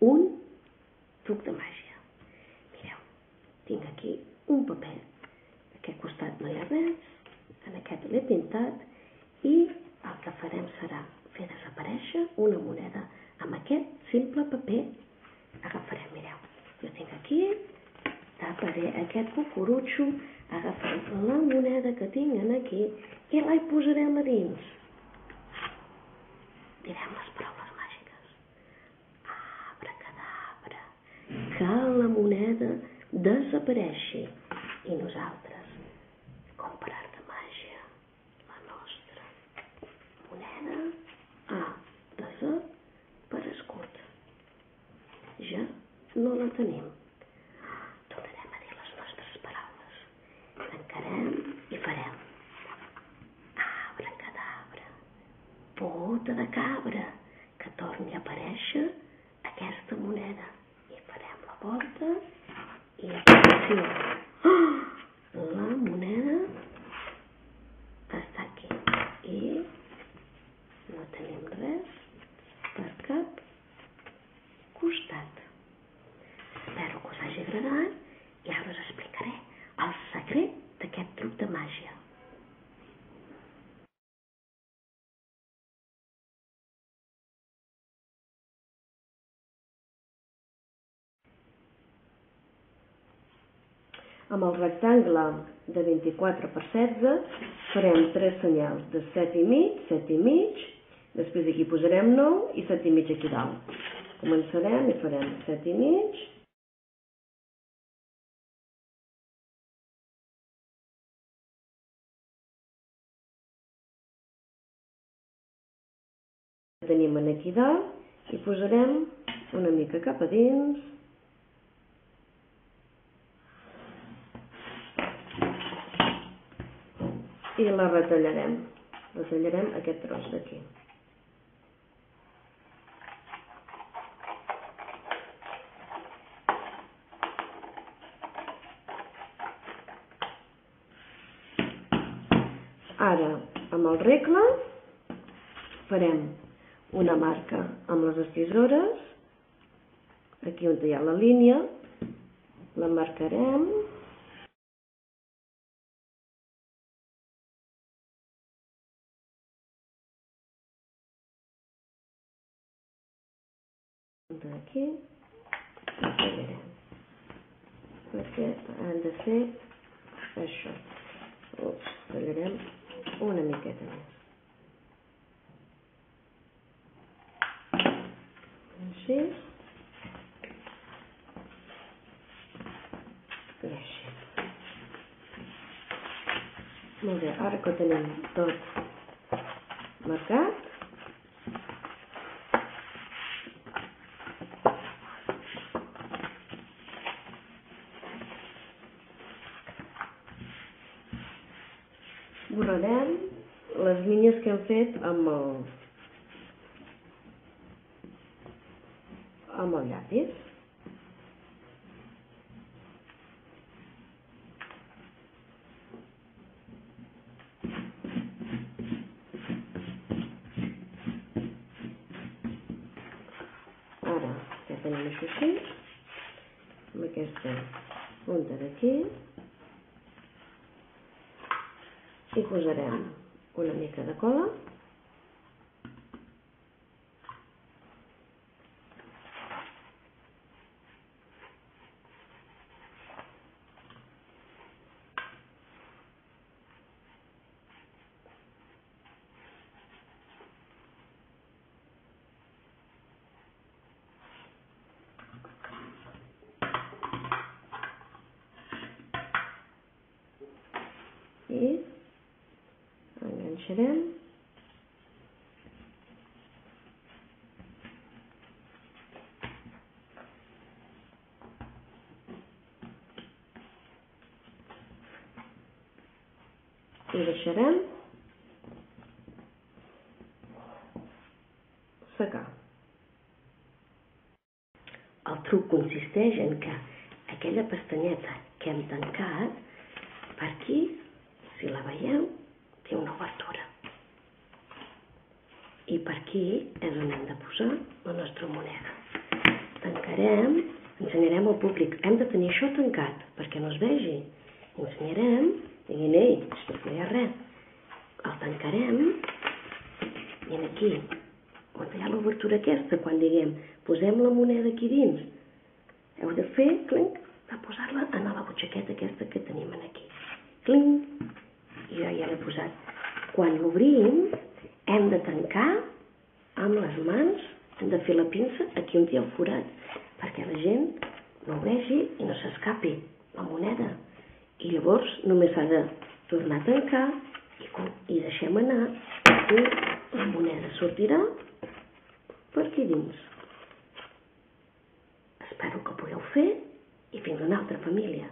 un truc de màgia. Mireu, tinc aquí un paper. A aquest costat no hi ha res, en aquest l'he pintat i el que farem serà fer desaparèixer una moneda. Amb aquest simple paper agafarem, mireu, jo tinc aquí, taparé aquest cucurutxo, agafem la moneda que tinc aquí i la hi posarem a dins. Direm les proves. Que la moneda desapareixi i nosaltres, com per art de màgia, la nostra moneda ha desaparegut. Ja no la tenim. Tornarem a dir les nostres paraules. Tancarem i farem. Abracadabra, puta de cabra, que torni a aparèixer aquesta moneda. I farem la volta i atenció. Ah! La moneda està aquí. I no tenim res per cap costat. Espero que us hagi agradat i ara us explicaré el secret d'aquest truc de màgia. Amb el rectangle de 24 per 16 farem tres senyals de 7 i mig, 7 i mig, després aquí posarem 9 i 7 i mig aquí dalt. Començarem i farem 7 i mig, tenim en aquí dalt i posarem una mica cap a dins i la retallarem. Retallarem aquest tros d'aquí. Ara amb el regle farem una marca amb les estisores aquí on hi ha la línia la marcarem d'aquí i tallarem perquè han de fer això Ups, tallarem una miqueta més així i així molt bé, ara que ho tenim tot marcat borrarem les línies que hem fet amb el amb el llapis. Ara ja tenim això així amb aquesta punta d'aquí i posarem una mica de cola. I enganxarem i deixarem secar. El truc consisteix en que aquella pestanyeta que hem tancat, per aquí, si la veieu, I per aquí és on hem de posar la nostra moneda. Tancarem ensenyarem al públic. Hem de tenir això tancat perquè no es vegi. Ensenyarem, diguin, ei, no hi ha res. El tancarem i aquí, on hi ha l'obertura aquesta, quan diguem, posem la moneda aquí dins, heu de fer, clinc, de posar-la en la butxaqueta aquesta que tenim aquí. Clinc, jo ja l'he posat. Quan l'obrim, hem de tancar amb les mans, hem de fer la pinça aquí on hi ha el forat, perquè la gent no ho vegi i no s'escapi la moneda. I llavors només s'ha de tornar a tancar i, i deixem anar i la moneda sortirà per aquí dins. Espero que ho pugueu fer i fins una altra família.